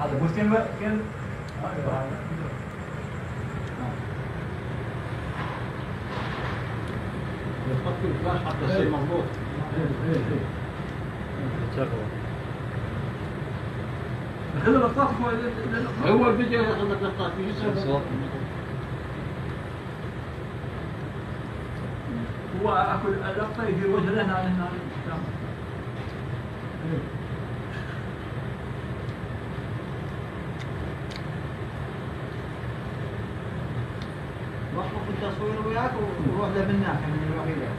هذا بوستين كان حتى الشيء مضبوط خلي هو الفيديو لقطات اكو اللقطه يدير وجهه هنا هنا وقف التصوير وياك وروح لبناك من الوحيدات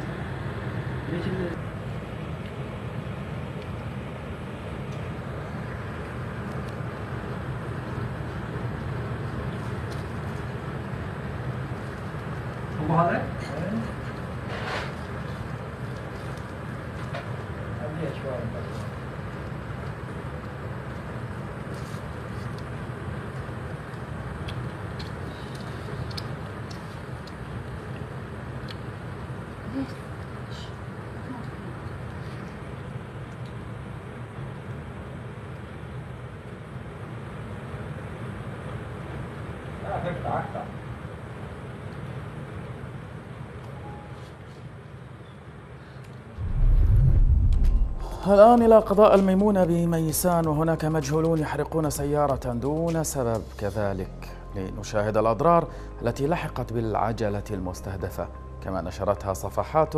ليش هو هذا؟ الآن إلى قضاء الميمونة بميسان وهناك مجهولون يحرقون سيارة دون سبب كذلك. لنشاهد الأضرار التي لحقت بالعجلة المستهدفة. كما نشرتها صفحات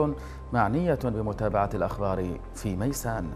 معنية بمتابعة الأخبار في ميسان.